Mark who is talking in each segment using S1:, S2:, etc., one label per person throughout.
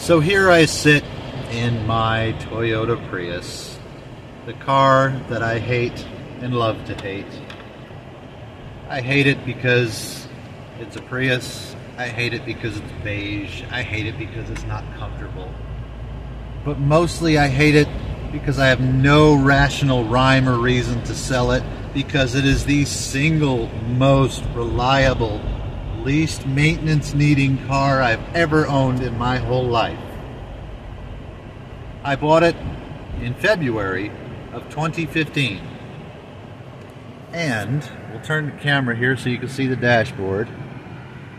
S1: So here I sit in my Toyota Prius, the car that I hate and love to hate. I hate it because it's a Prius. I hate it because it's beige. I hate it because it's not comfortable. But mostly I hate it because I have no rational rhyme or reason to sell it because it is the single most reliable, least maintenance needing car I've ever owned in my whole life. I bought it in February of 2015. And we'll turn the camera here so you can see the dashboard.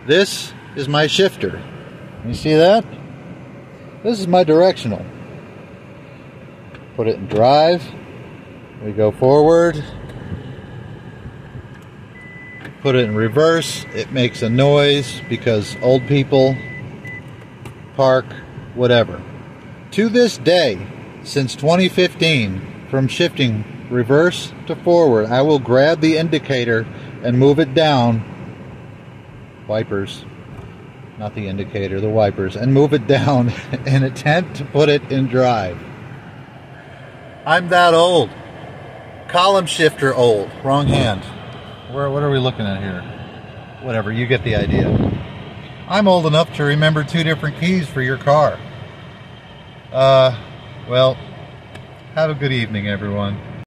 S1: This is my shifter. You see that? This is my directional. Put it in drive. We go forward. Put it in reverse. It makes a noise because old people park, whatever. To this day, since 2015, from shifting reverse to forward, I will grab the indicator and move it down. Wipers, not the indicator, the wipers, and move it down and attempt to put it in drive. I'm that old. Column shifter old. Wrong hand. Where, what are we looking at here? Whatever, you get the idea. I'm old enough to remember two different keys for your car. Uh, well, have a good evening, everyone.